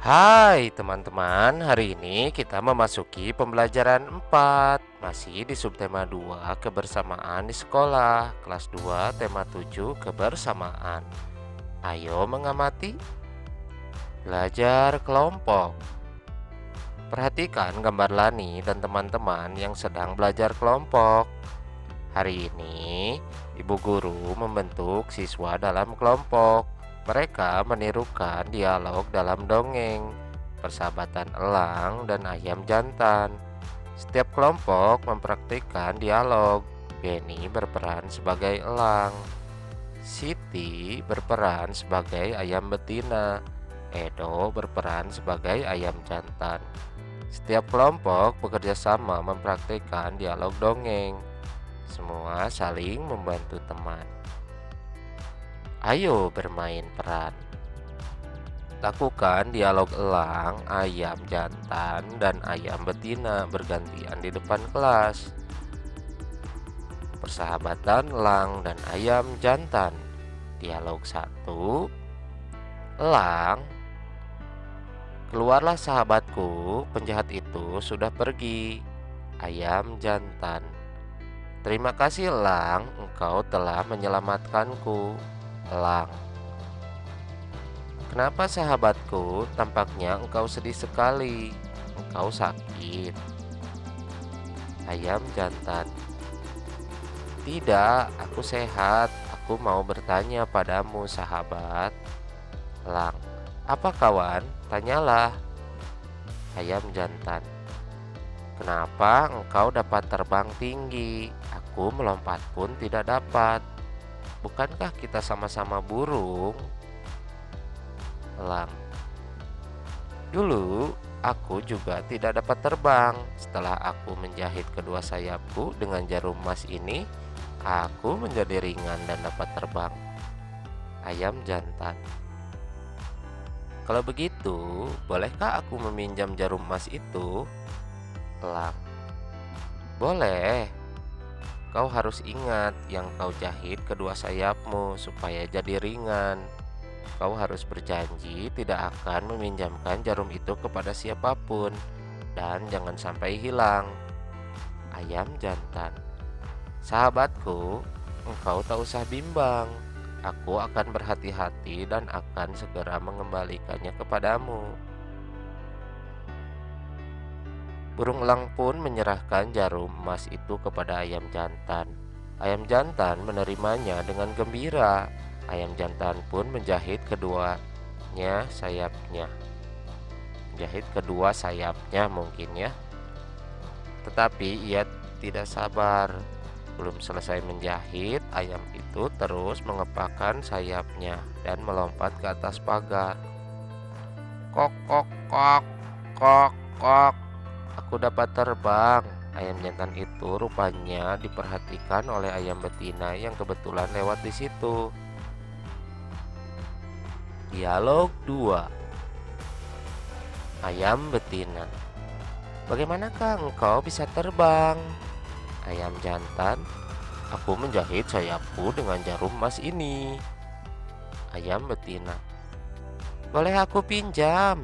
Hai teman-teman, hari ini kita memasuki pembelajaran 4 Masih di subtema 2 kebersamaan di sekolah. Kelas 2 tema 7 kebersamaan. Ayo mengamati. Belajar kelompok. Perhatikan gambar Lani dan teman-teman yang sedang belajar kelompok. Hari ini, ibu guru membentuk siswa dalam kelompok mereka menirukan dialog dalam dongeng, persahabatan elang dan ayam jantan. Setiap kelompok mempraktikkan dialog. Benny berperan sebagai elang. Siti berperan sebagai ayam betina. Edo berperan sebagai ayam jantan. Setiap kelompok bekerja sama mempraktikkan dialog dongeng. Semua saling membantu teman. Ayo bermain peran. Lakukan dialog elang, ayam jantan, dan ayam betina bergantian di depan kelas. Persahabatan elang dan ayam jantan. Dialog satu. Elang, keluarlah sahabatku, penjahat itu sudah pergi. Ayam jantan. Terima kasih elang, engkau telah menyelamatkanku elang. Kenapa sahabatku? Tampaknya engkau sedih sekali. Engkau sakit. Ayam jantan. Tidak, aku sehat. Aku mau bertanya padamu, sahabat. Elang. Apa kawan? Tanyalah. Ayam jantan. Kenapa engkau dapat terbang tinggi? Aku melompat pun tidak dapat. Bukankah kita sama-sama burung? Elang Dulu aku juga tidak dapat terbang. Setelah aku menjahit kedua sayapku dengan jarum emas ini Aku menjadi ringan dan dapat terbang. Ayam jantan. Kalau begitu, bolehkah aku meminjam jarum emas itu? Elang Boleh Kau harus ingat yang kau jahit kedua sayapmu supaya jadi ringan. Kau harus berjanji tidak akan meminjamkan jarum itu kepada siapa pun dan jangan sampai hilang. Ayam jantan. Sahabatku, engkau tak usah bimbang. Aku akan berhati-hati dan akan segera mengembalikannya kepadamu. Burung elang pun menyerahkan jarum emas itu kepada ayam jantan. Ayam jantan menerimanya dengan gembira. Ayam jantan pun menjahit keduanya sayapnya. Menjahit kedua sayapnya mungkin ya. Tetapi ia tidak sabar. Belum selesai menjahit, ayam itu terus mengepakkan sayapnya dan melompat ke atas pagar. Kok kok kok kok kok Aku dapat terbang. Ayam jantan itu rupanya diperhatikan oleh ayam betina yang kebetulan lewat di situ. Dialog 2 Ayam betina Bagaimanakah engkau bisa terbang? Ayam jantan Aku menjahit sayapku dengan jarum emas ini Ayam betina Boleh aku pinjam?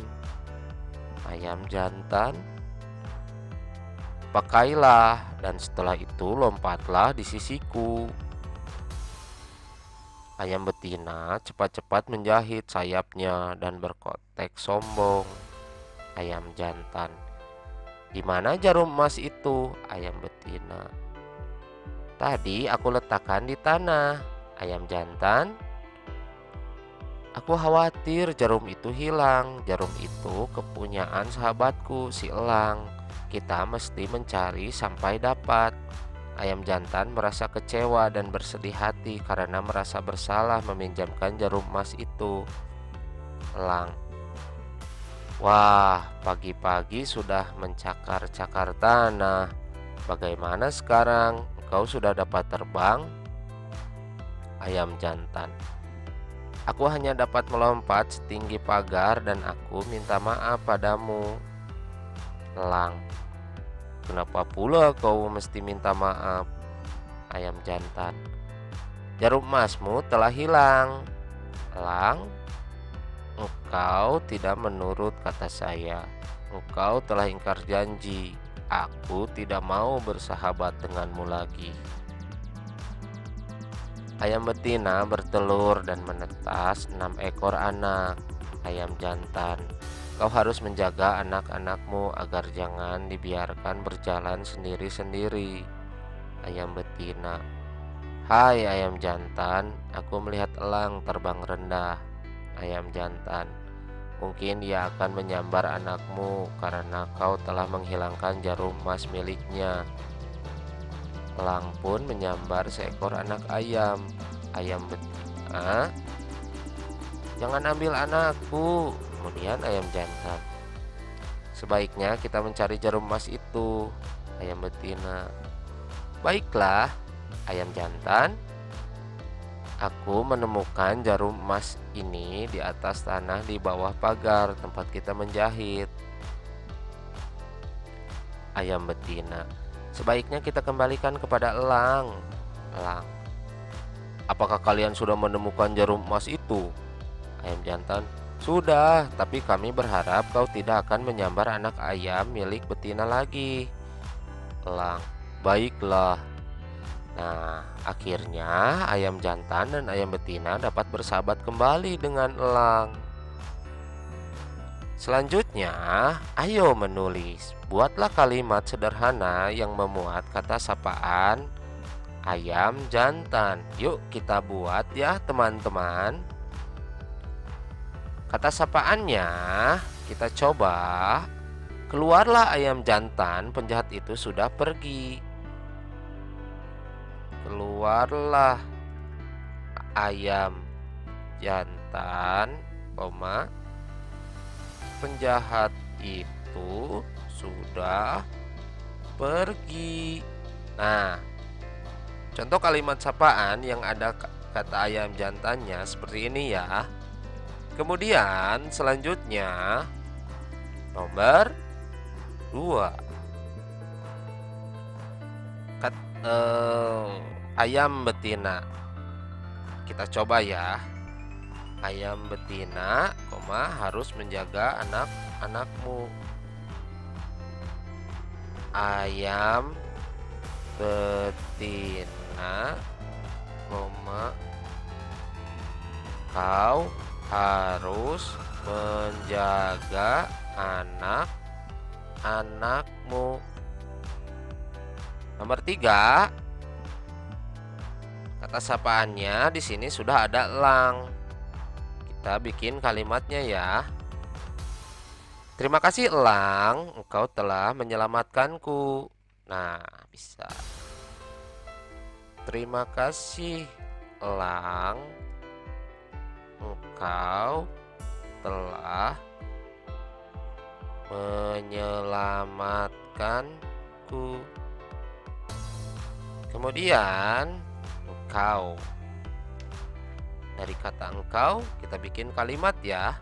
Ayam jantan Pakailah dan setelah itu lompatlah di sisiku. Ayam betina cepat-cepat menjahit sayapnya dan berkotek sombong. Ayam jantan, di mana jarum emas itu? Ayam betina. Tadi aku letakkan di tanah. Ayam jantan, Aku khawatir jarum itu hilang. Jarum itu kepunyaan sahabatku, si elang. Kita mesti mencari sampai dapat. Ayam jantan merasa kecewa dan bersedih hati karena merasa bersalah meminjamkan jarum emas itu. Elang, wah, pagi-pagi sudah mencakar-cakar tanah. Bagaimana sekarang? Kau sudah dapat terbang? Ayam jantan, aku hanya dapat melompat setinggi pagar dan aku minta maaf padamu. Elang Kenapa pula kau mesti minta maaf Ayam jantan Jarum emasmu telah hilang Elang engkau tidak menurut kata saya. Engkau telah ingkar janji. Aku tidak mau bersahabat denganmu lagi. Ayam betina bertelur dan menetas enam ekor anak ayam jantan. Kau harus menjaga anak-anakmu agar jangan dibiarkan berjalan sendiri-sendiri. Ayam betina, hai ayam jantan, aku melihat elang terbang rendah. Ayam jantan, mungkin dia akan menyambar anakmu karena kau telah menghilangkan jarum emas miliknya. Elang pun menyambar seekor anak ayam. Ayam betina, jangan ambil anakku. Kemudian ayam jantan. Sebaiknya kita mencari jarum emas itu. Ayam betina. Baiklah, ayam jantan. Aku menemukan jarum emas ini di atas tanah di bawah pagar tempat kita menjahit. Ayam betina. Sebaiknya kita kembalikan kepada elang. Elang. Apakah kalian sudah menemukan jarum emas itu? Ayam jantan. Sudah, tapi kami berharap kau tidak akan menyambar anak ayam milik betina lagi. Elang. Baiklah. Nah, akhirnya ayam jantan dan ayam betina dapat bersahabat kembali dengan elang. Selanjutnya, ayo menulis. Buatlah kalimat sederhana yang memuat kata sapaan ayam jantan. Yuk kita buat ya teman-teman. Kata sapaannya kita coba. Keluarlah ayam jantan, penjahat itu sudah pergi. Keluarlah ayam jantan, koma penjahat itu sudah pergi. Nah, contoh kalimat sapaan yang ada kata ayam jantannya seperti ini ya. Kemudian selanjutnya nomor 2. Kat, eh, ayam betina. Kita coba ya. Ayam betina, koma harus menjaga anak-anakmu ayam betina koma kau harus menjaga anak-anakmu nomor tiga kata sapaannya di sini sudah ada elang. Kita bikin kalimatnya ya. Terima kasih elang, engkau telah menyelamatkanku. Nah, bisa. Terima kasih elang, engkau telah menyelamatkanku. Kemudian engkau. Dari kata engkau kita bikin kalimat ya.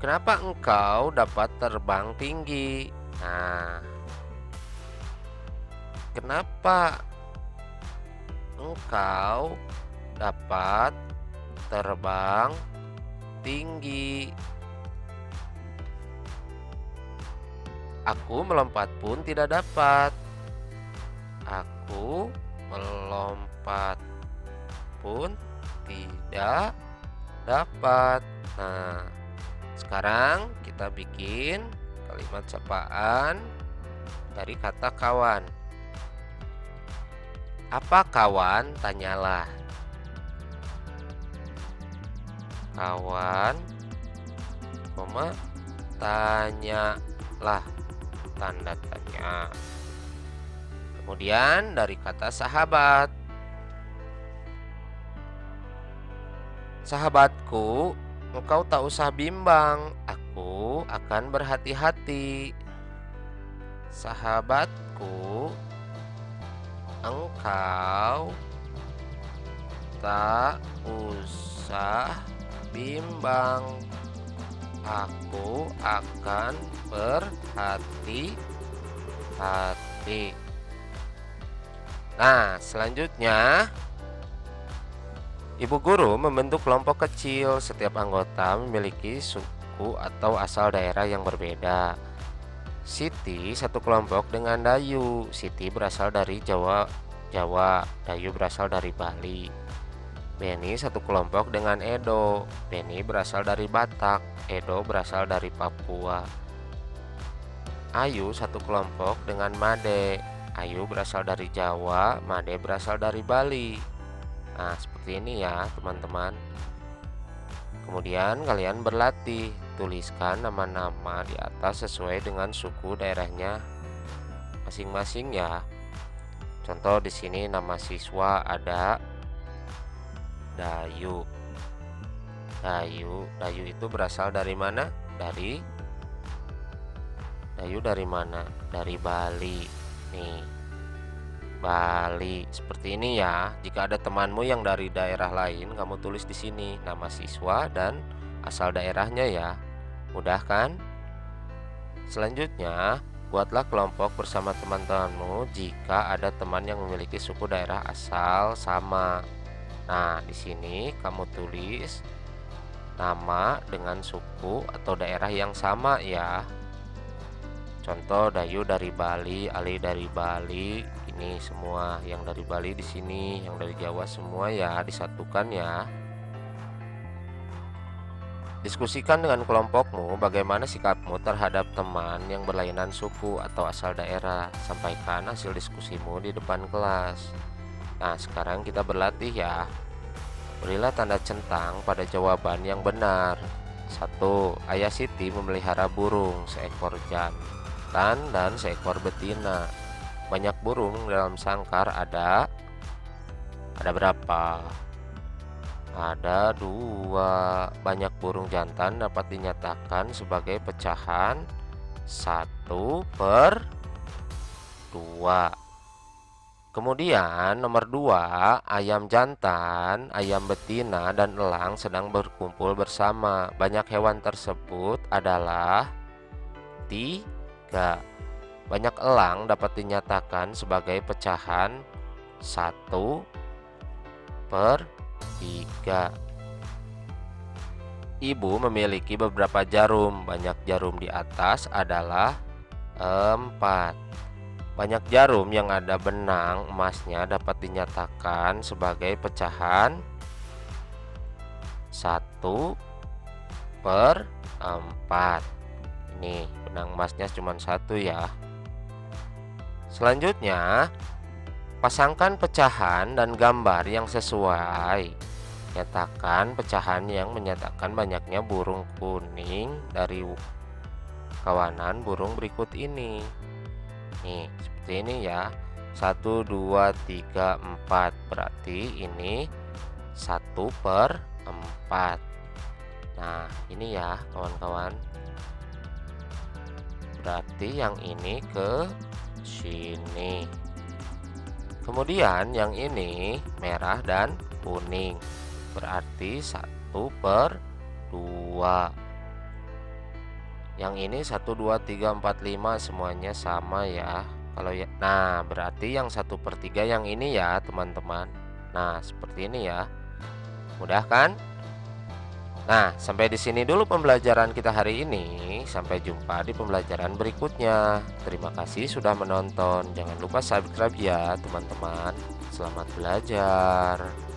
Kenapa engkau dapat terbang tinggi? Nah, kenapa engkau dapat terbang tinggi? Aku melompat pun tidak dapat. Aku melompat pun tidak dapat. Nah, sekarang kita bikin kalimat sapaan dari kata kawan. Apa kawan? Tanyalah. Kawan, koma, tanyalah. Tanda tanya. Kemudian dari kata sahabat. Sahabatku Engkau tak usah bimbang, aku akan berhati-hati. Sahabatku, engkau tak usah bimbang. Aku akan berhati-hati. Nah, selanjutnya Ibu guru membentuk kelompok kecil. Setiap anggota memiliki suku atau asal daerah yang berbeda. Siti satu kelompok dengan Dayu. Siti berasal dari Jawa, Jawa. Dayu berasal dari Bali. Beni satu kelompok dengan Edo. Beni berasal dari Batak. Edo berasal dari Papua. Ayu satu kelompok dengan Made. Ayu berasal dari Jawa. Made berasal dari Bali. Nah, seperti ini ya, teman-teman. Kemudian kalian berlatih, tuliskan nama-nama di atas sesuai dengan suku daerahnya masing-masing ya. Contoh di sini nama siswa ada Dayu. Dayu, Dayu itu berasal dari mana? Dari Dayu dari mana? Dari Bali. Nih, Bali. Seperti ini ya. Jika ada temanmu yang dari daerah lain, kamu tulis di sini nama siswa dan asal daerahnya ya. Mudah kan? Selanjutnya, buatlah kelompok bersama teman-temanmu jika ada teman yang memiliki suku daerah asal sama. Nah, di sini kamu tulis nama dengan suku atau daerah yang sama ya. Contoh Dayu dari Bali, Ali dari Bali, ini semua yang dari Bali di sini, yang dari Jawa semua ya disatukan ya. Diskusikan dengan kelompokmu bagaimana sikapmu terhadap teman yang berlainan suku atau asal daerah. Sampaikan hasil diskusimu di depan kelas. Nah, sekarang kita berlatih ya. Berilah tanda centang pada jawaban yang benar. Satu, Ayah Siti memelihara burung seekor jan jantan dan seekor betina. Banyak burung dalam sangkar ada ada berapa? Ada dua. Banyak burung jantan dapat dinyatakan sebagai pecahan satu per dua. Kemudian nomor dua, ayam jantan, ayam betina, dan elang sedang berkumpul bersama. Banyak hewan tersebut adalah tiga 3. Banyak elang dapat dinyatakan sebagai pecahan 1 per 3. Ibu memiliki beberapa jarum. Banyak jarum di atas adalah 4. Banyak jarum yang ada benang emasnya dapat dinyatakan sebagai pecahan 1 per 4 nih benang emasnya cuma satu ya. Selanjutnya pasangkan pecahan dan gambar yang sesuai. Nyatakan pecahan yang menyatakan banyaknya burung kuning dari kawanan burung berikut ini nih seperti ini ya. 1 2 3 4 berarti ini 1 per 4 nah ini ya kawan-kawan. Berarti yang ini ke sini. Kemudian yang ini merah dan kuning. Berarti 1 per 2 yang ini 1 2 3 4 5 semuanya sama ya kalau ya nah berarti yang 1 per 3 yang ini ya teman-teman nah seperti ini ya mudah kan Nah, sampai di sini dulu pembelajaran kita hari ini. Sampai jumpa di pembelajaran berikutnya. Terima kasih sudah menonton. Jangan lupa subscribe ya, teman-teman. Selamat belajar.